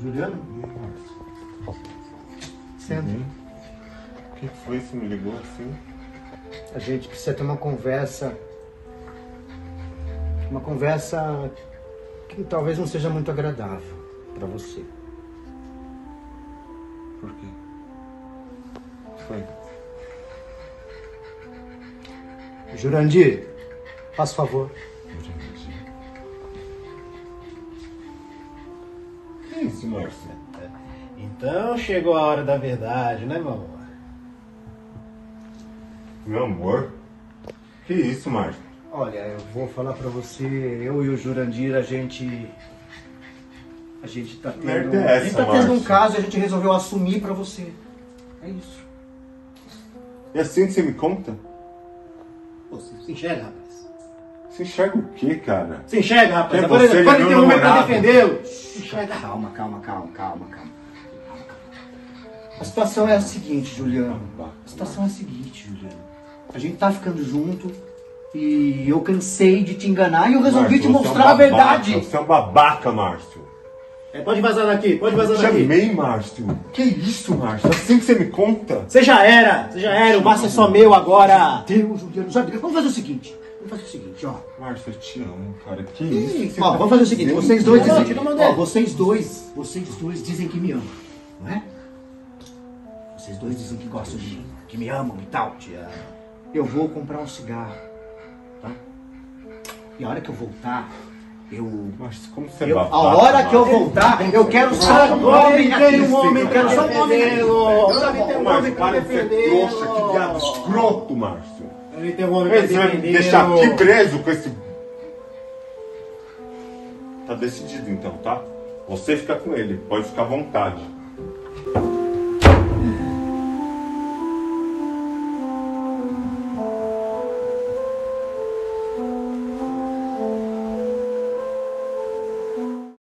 Juliano? Senta. O que foi? Você me ligou assim? A gente precisa ter uma conversa. Uma conversa que talvez não seja muito agradável para você. Por quê? O que foi? Jurandir, faz favor. Isso, Márcio? Então chegou a hora da verdade, né, meu amor? Meu amor? Que isso, Márcio? Olha, eu vou falar pra você, eu e o Jurandir, a gente. A gente tá tendo. merda é a gente essa, tá tendo um caso e a gente resolveu assumir pra você. É isso. E assim você me conta? Pô, Você se enxerga, rapaz. Você enxerga o quê, cara? Se enxerga, rapaz. Agora, você? agora Ele tem meu um momento pra defendê-lo. Enxerga. Calma, calma, calma, calma, calma. A situação é a seguinte, Juliano. A situação é a seguinte, Juliano. A gente tá ficando junto e eu cansei de te enganar e eu resolvi Márcio, te você é um mostrar a babaca, verdade. Você é um babaca, Márcio. É, pode vazar daqui, pode vazar Te daqui. amei, Márcio. Que isso, Márcio? Assim que você me conta? Você já era, você já era, o Márcio é só meu agora. Deus, Juliano, sabe? Vamos fazer o seguinte. Vamos fazer o seguinte, ó. Márcio, eu te amo, cara. Que isso? Você Ó, tá vamos fazer o seguinte, vocês dois dizem. Ó, vocês dois, vocês dois dizem que me amam, não é? Vocês dois dizem que gostam de mim, que me amam e tal. Tia. Eu vou comprar um cigarro, tá? E a hora que eu voltar, eu. Márcio, como você é eu a hora que eu voltar, eu quero só um homem aqui. um homem Eu quero só um homem aqui. Agora ele tem um homem pra para de ser defendê-lo. trouxa. Que viado escroto, Márcio. Ele tem um homem pra Você vai me defendê-lo. deixar aqui preso com esse... Tá decidido então, tá? Você fica com ele, pode ficar à vontade.